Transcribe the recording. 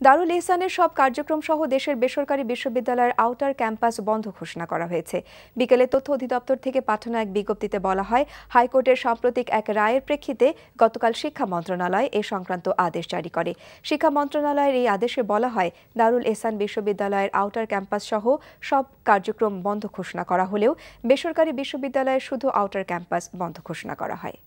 দারুল ইহসানের সব কার্যক্রম সহ দেশের বেসরকারি বিশ্ববিদ্যালয়ের আউটার ক্যাম্পাস বন্ধ ঘোষণা করা হয়েছে। বিকেলে তথ্য অধিদপ্তর থেকে পাঠানো এক বিজ্ঞপ্তিতে বলা হয়, হাইকোর্টের সাম্প্রতিক এক রায়ের প্রেক্ষিতে গতকাল শিক্ষা মন্ত্রণালয় এ সংক্রান্ত আদেশ জারি করে। শিক্ষা মন্ত্রণালয়ের এই আদেশে বলা হয়, দারুল এহসান বিশ্ববিদ্যালয়ের আউটার ক্যাম্পাস সহ সব কার্যক্রম বন্ধ ঘোষণা করা হলেও বেসরকারি বিশ্ববিদ্যালয়ের শুধু আউটার ক্যাম্পাস বন্ধ ঘোষণা করা হয়।